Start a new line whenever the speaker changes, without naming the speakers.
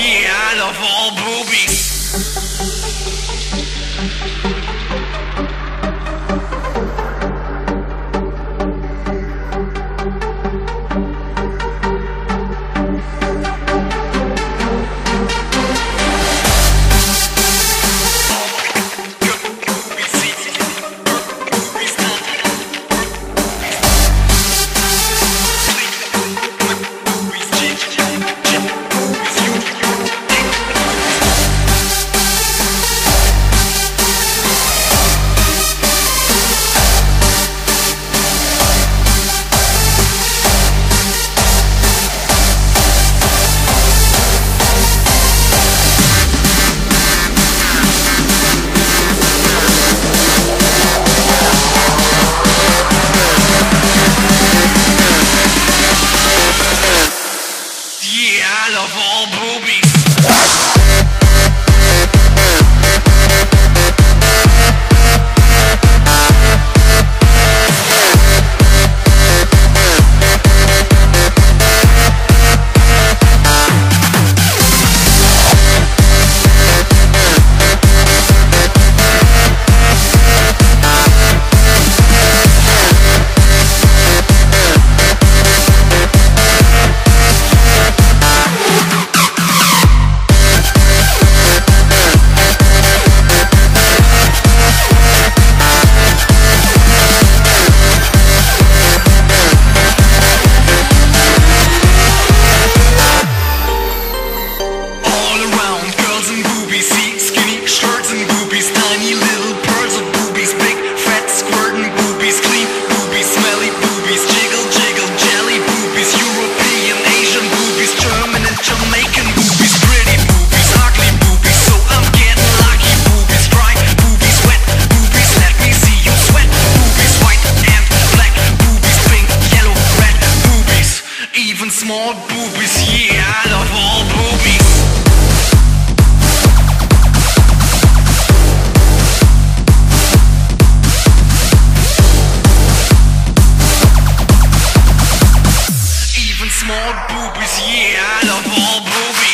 Yeah, the all boobies. small boobies, yeah, I love all boobies. Even small boobies, yeah, I love all boobies.